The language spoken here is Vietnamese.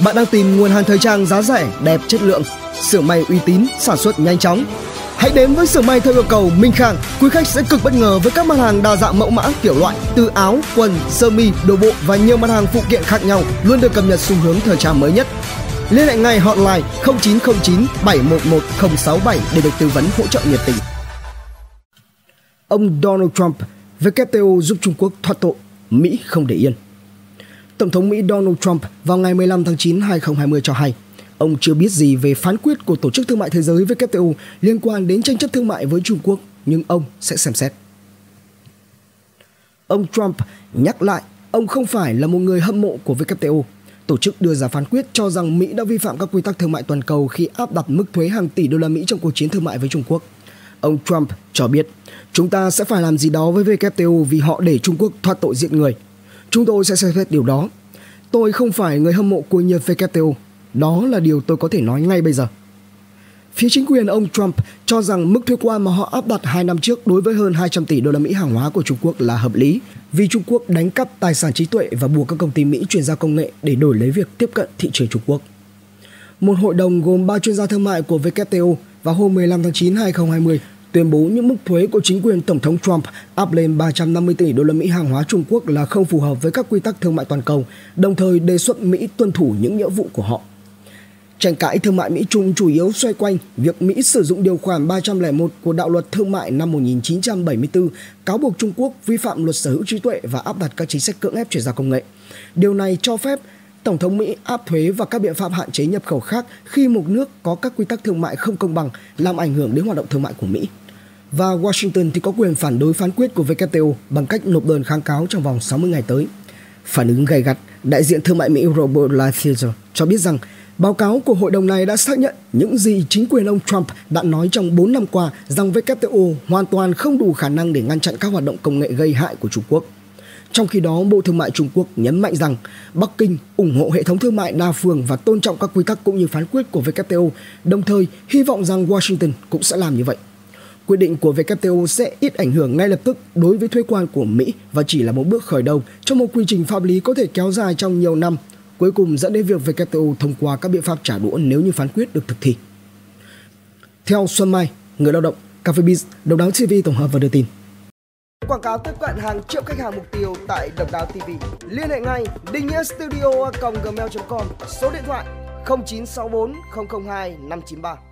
Bạn đang tìm nguồn hàng thời trang giá rẻ, đẹp chất lượng, xưởng may uy tín, sản xuất nhanh chóng. Hãy đến với xưởng may theo yêu cầu Minh Khang, quý khách sẽ cực bất ngờ với các mặt hàng đa dạng mẫu mã kiểu loại từ áo, quần, sơ mi, đồ bộ và nhiều mặt hàng phụ kiện khác nhau luôn được cập nhật xu hướng thời trang mới nhất. Liên hệ ngay hotline 0909 711 067 để được tư vấn hỗ trợ nhiệt tình. Ông Donald Trump, WTO giúp Trung Quốc thoát tội, Mỹ không để yên. Tổng thống Mỹ Donald Trump vào ngày 15 tháng 9 2020 cho hay, ông chưa biết gì về phán quyết của Tổ chức Thương mại Thế giới WTO liên quan đến tranh chấp thương mại với Trung Quốc, nhưng ông sẽ xem xét. Ông Trump nhắc lại ông không phải là một người hâm mộ của WTO. Tổ chức đưa ra phán quyết cho rằng Mỹ đã vi phạm các quy tắc thương mại toàn cầu khi áp đặt mức thuế hàng tỷ đô la Mỹ trong cuộc chiến thương mại với Trung Quốc. Ông Trump cho biết, chúng ta sẽ phải làm gì đó với WTO vì họ để Trung Quốc thoát tội giết người. Chúng tôi sẽ xem xét điều đó. Tôi không phải người hâm mộ của nhiệt WTO. Đó là điều tôi có thể nói ngay bây giờ. Phía chính quyền ông Trump cho rằng mức thuế quan mà họ áp đặt hai năm trước đối với hơn 200 tỷ đô la Mỹ hàng hóa của Trung Quốc là hợp lý, vì Trung Quốc đánh cắp tài sản trí tuệ và buộc các công ty Mỹ chuyển giao công nghệ để đổi lấy việc tiếp cận thị trường Trung Quốc. Một hội đồng gồm 3 chuyên gia thương mại của WTO vào hôm 15 tháng 9 2020 tuyên bố những mức thuế của chính quyền Tổng thống Trump áp lên 350 tỷ đô la Mỹ hàng hóa Trung Quốc là không phù hợp với các quy tắc thương mại toàn cầu, đồng thời đề xuất Mỹ tuân thủ những nghĩa vụ của họ. Tranh cãi thương mại Mỹ-Trung chủ yếu xoay quanh việc Mỹ sử dụng điều khoản 301 của Đạo luật Thương mại năm 1974 cáo buộc Trung Quốc vi phạm luật sở hữu trí tuệ và áp đặt các chính sách cưỡng ép chuyển giao công nghệ. Điều này cho phép Tổng thống Mỹ áp thuế và các biện pháp hạn chế nhập khẩu khác khi một nước có các quy tắc thương mại không công bằng làm ảnh hưởng đến hoạt động thương mại của Mỹ và Washington thì có quyền phản đối phán quyết của WTO bằng cách nộp đơn kháng cáo trong vòng 60 ngày tới. Phản ứng gay gắt, đại diện thương mại Mỹ Robert Lighthizer cho biết rằng báo cáo của hội đồng này đã xác nhận những gì chính quyền ông Trump đã nói trong 4 năm qua rằng WTO hoàn toàn không đủ khả năng để ngăn chặn các hoạt động công nghệ gây hại của Trung Quốc. Trong khi đó, Bộ Thương mại Trung Quốc nhấn mạnh rằng Bắc Kinh ủng hộ hệ thống thương mại đa phương và tôn trọng các quy tắc cũng như phán quyết của WTO, đồng thời hy vọng rằng Washington cũng sẽ làm như vậy. Quyết định của WTO sẽ ít ảnh hưởng ngay lập tức đối với thuế quan của Mỹ và chỉ là một bước khởi đầu cho một quy trình pháp lý có thể kéo dài trong nhiều năm, cuối cùng dẫn đến việc WTO thông qua các biện pháp trả đũa nếu như phán quyết được thực thi. Theo Xuân Mai, người lao động, Cafebiz, Độc đáo TV tổng hợp và đưa tin. Quảng cáo tiếp cận hàng triệu khách hàng mục tiêu tại Độc đáo TV. Liên hệ ngay Đinh nghĩa studio gmail.com số điện thoại 0964 002 593.